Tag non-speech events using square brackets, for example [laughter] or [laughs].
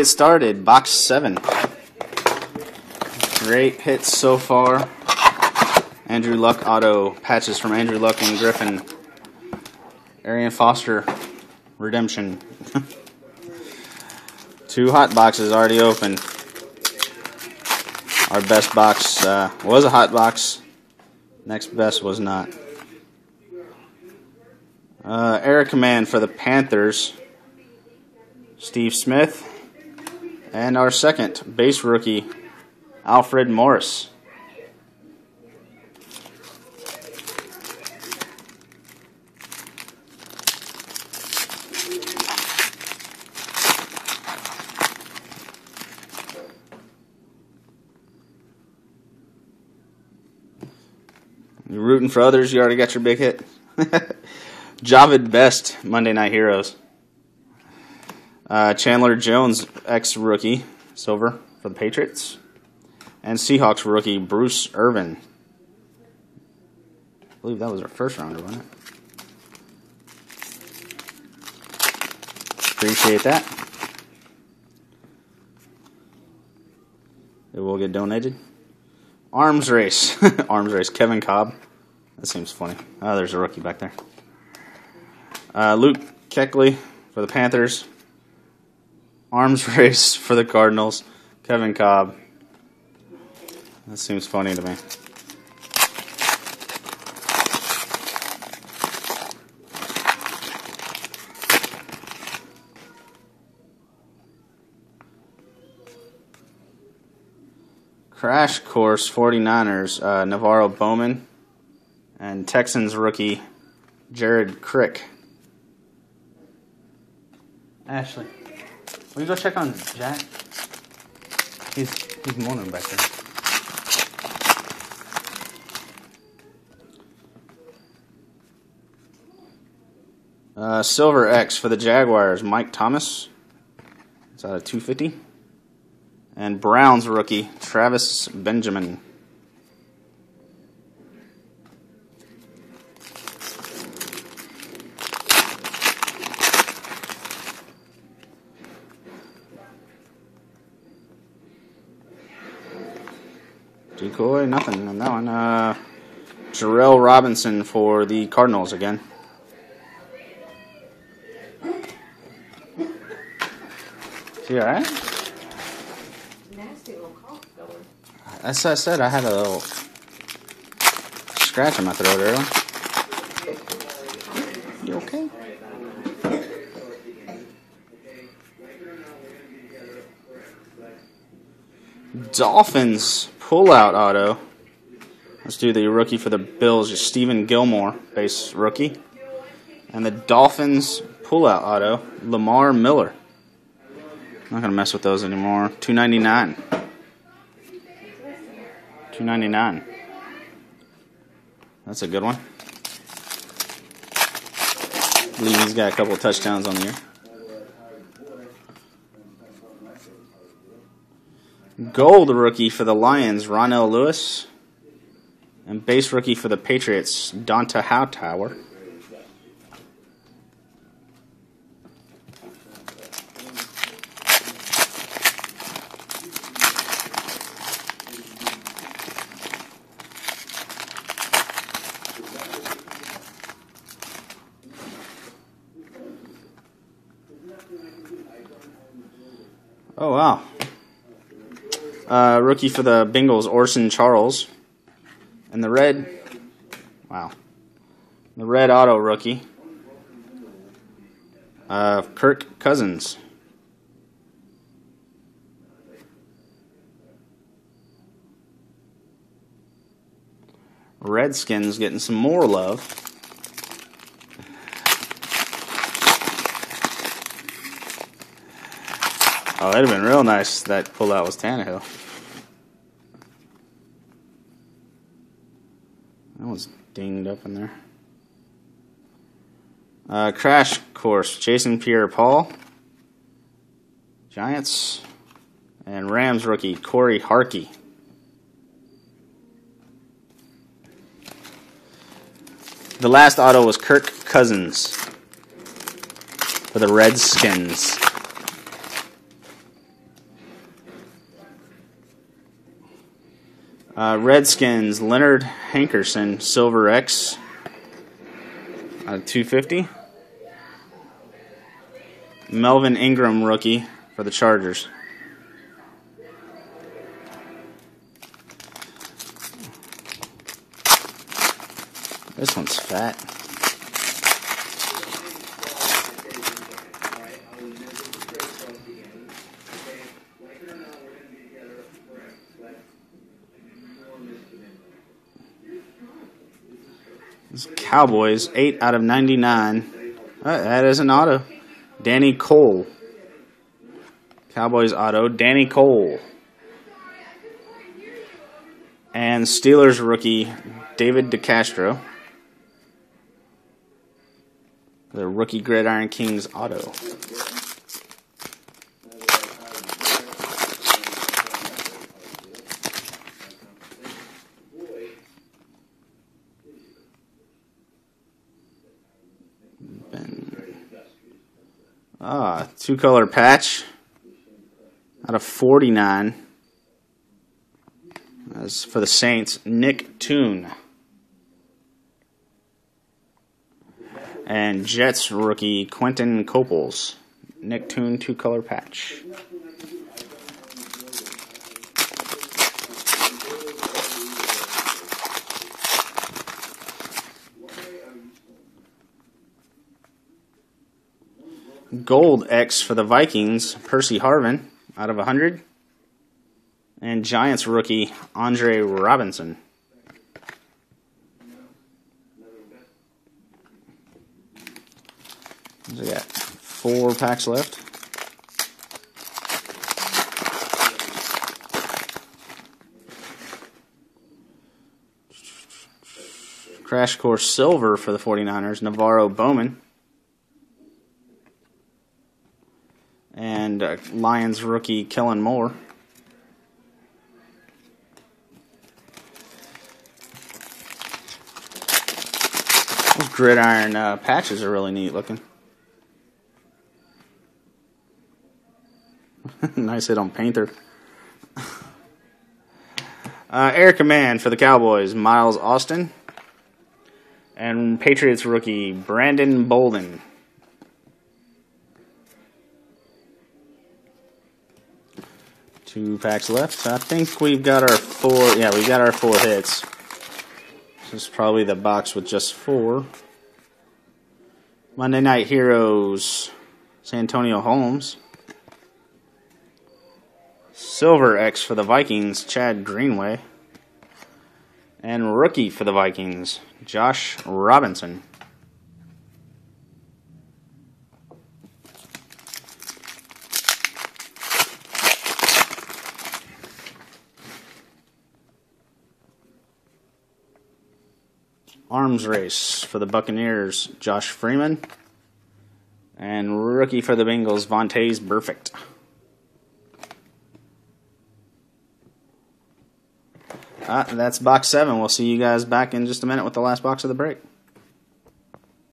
Get started. Box seven. Great hits so far. Andrew Luck auto patches from Andrew Luck and Griffin. Arian Foster redemption. [laughs] Two hot boxes already open. Our best box uh, was a hot box. Next best was not. Uh, Air Command for the Panthers. Steve Smith. And our second base rookie, Alfred Morris. You're rooting for others. You already got your big hit. [laughs] Jahvid Best, Monday Night Heroes. Uh, Chandler Jones, ex rookie, silver for the Patriots. And Seahawks rookie, Bruce Irvin. I believe that was our first rounder, wasn't it? Appreciate that. It will get donated. Arms race. [laughs] Arms race. Kevin Kolb. That seems funny. Oh, there's a rookie back there. Uh, Luke Kuechly for the Panthers. Arms [laughs] race for the Cardinals. Kevin Kolb. That seems funny to me. Crash Course 49ers, uh, NaVorro Bowman, and Texans rookie Jared Crick. Ashley, you go check on Jack? He's he's moaning back there. Uh, Silver X for the Jaguars, Mike Thomas. It's out of 250. And Browns rookie, Travis Benjamin. Decoy, nothing on that one. Uh, Jarrell Robinson for the Cardinals again. Is he alright? Nasty little cough going. As I said, I had a little scratch in my throat earlier. You okay? Dolphins pullout auto. Let's do the rookie for the Bills, Stephon Gilmore, base rookie. And the Dolphins pullout auto, Lamar Miller. I'm Not gonna mess with those anymore. Two ninety nine. Two ninety nine. That's a good one. He's got a couple of touchdowns on the year. Gold rookie for the Lions, Ronnell Lewis. And base rookie for the Patriots, Dont'a Hightower. Oh wow. Uh, rookie for the Bengals, Orson Charles. And the red, wow. The red auto rookie, uh, Kirk Cousins. Redskins getting some more love. Oh, that'd have been real nice. That pullout was Tannehill. That was dinged up in there. Uh, crash course: Jason Pierre-Paul, Giants, and Rams rookie Cory Harkey. The last auto was Kirk Cousins for the Redskins. Uh, Redskins, Leonard Hankerson, Silver X, of 250. Melvin Ingram, rookie for the Chargers. This one's fat. Cowboys, 8 out of 99. Uh, that is an auto. Danny Coale. Cowboys auto, Danny Coale. And Steelers rookie, David DeCastro. The rookie Gridiron Kings auto. Two color patch out of 49. As for the Saints, Nick Toon. And Jets rookie Quinton Coples. Nick Toon two color patch. Gold X for the Vikings, Percy Harvin out of 100. And Giants rookie, Andre Robinson. We got four packs left. Crash Course Silver for the 49ers, NaVorro Bowman. Lions rookie Kellen Moore. Those gridiron uh, patches are really neat looking. [laughs] nice hit on Painter. [laughs] Uh, air Command for the Cowboys, Miles Austin. And Patriots rookie, Brandon Bolden. Two packs left. I think we've got our four. Yeah, we've got our four hits. This is probably the box with just four. Monday Night Heroes, Santonio Holmes. Silver X for the Vikings, Chad Greenway. And rookie for the Vikings, Josh Robinson. Arms race for the Buccaneers, Josh Freeman. And rookie for the Bengals, Vontaze Burfict. Uh, that's box seven. We'll see you guys back in just a minute with the last box of the break.